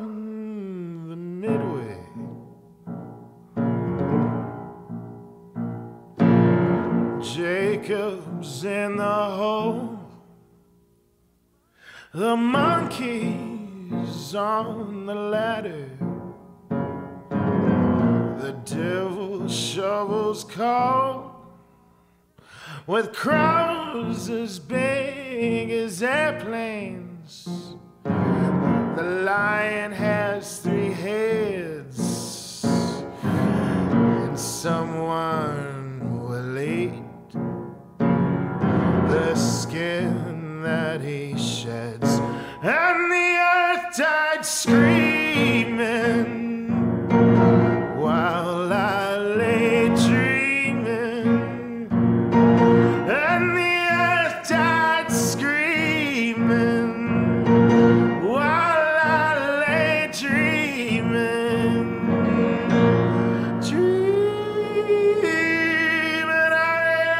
the midway. Jacob's in the hole. The monkey's on the ladder. The devil shovels coal with crowds as big as airplanes. Lion has three heads, and someone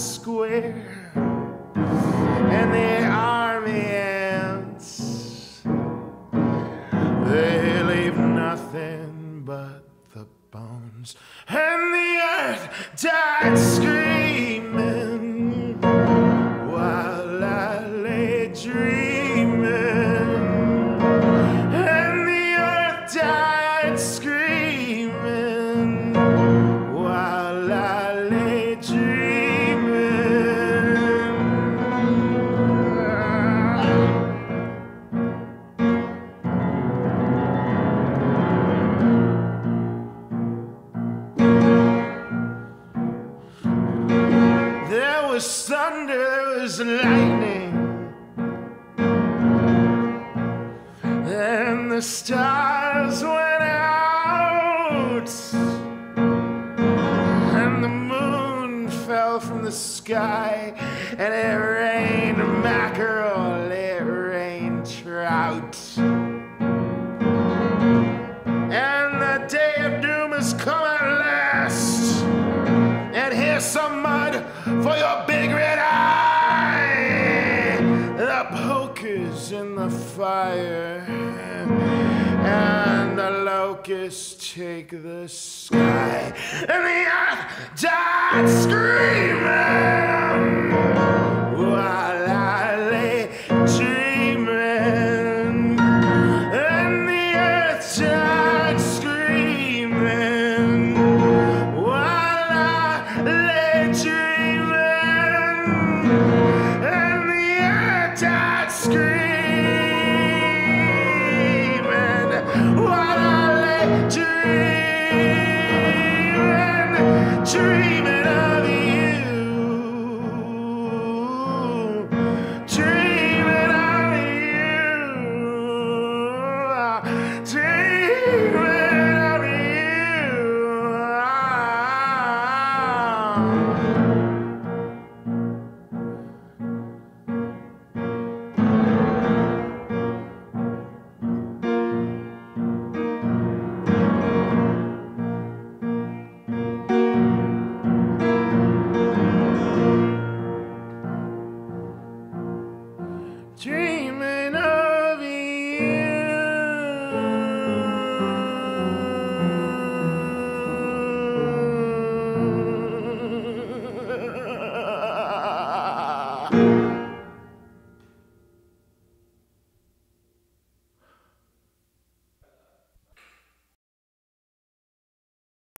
Square and the army ants. They leave nothing but the bones, and the earth died screaming was thunder, there was lightning, and the stars went out, and the moon fell from the sky, and it rained mackerel, it rained trout. And the day of doom has come at last. And here's some mud for your fire. And the locusts take the sky. And the earth died screaming.